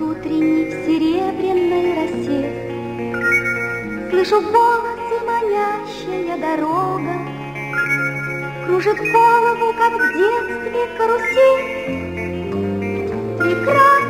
Утренней в серебряной росе. Слышу волосы манящая дорога Кружит голову, как в детстве карусель. Прекрасно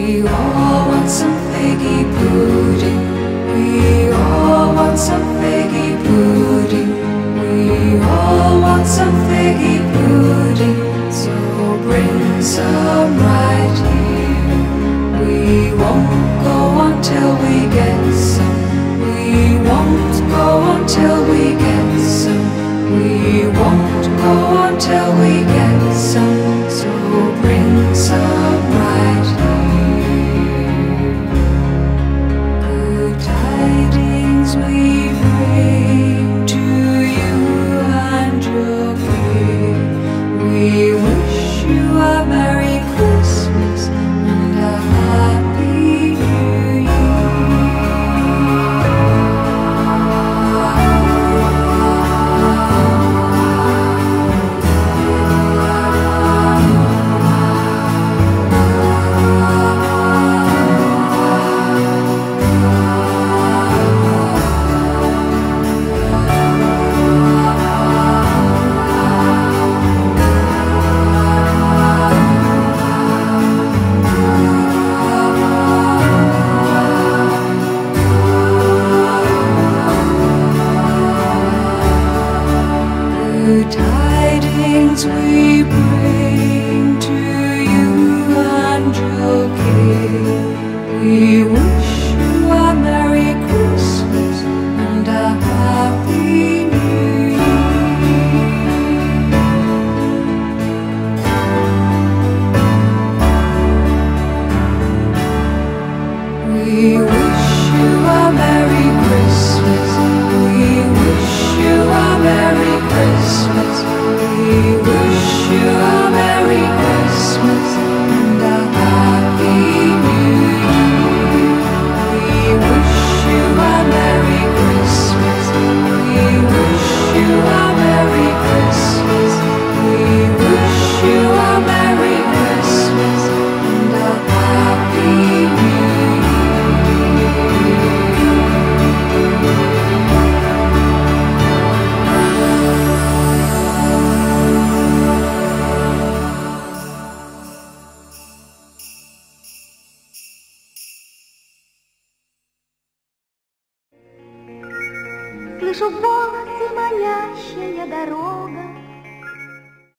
We all want some figgy pudding. We all want some figgy pudding. We all want some figgy pudding. So bring some right here. We won't go until we get some. We won't go until we get some. We won't go until we get some. Good tidings we bring to you and your king. We wish you a Merry Christmas and a Happy New Year. We wish you a Merry Christmas. Слышу голос и манящая дорога,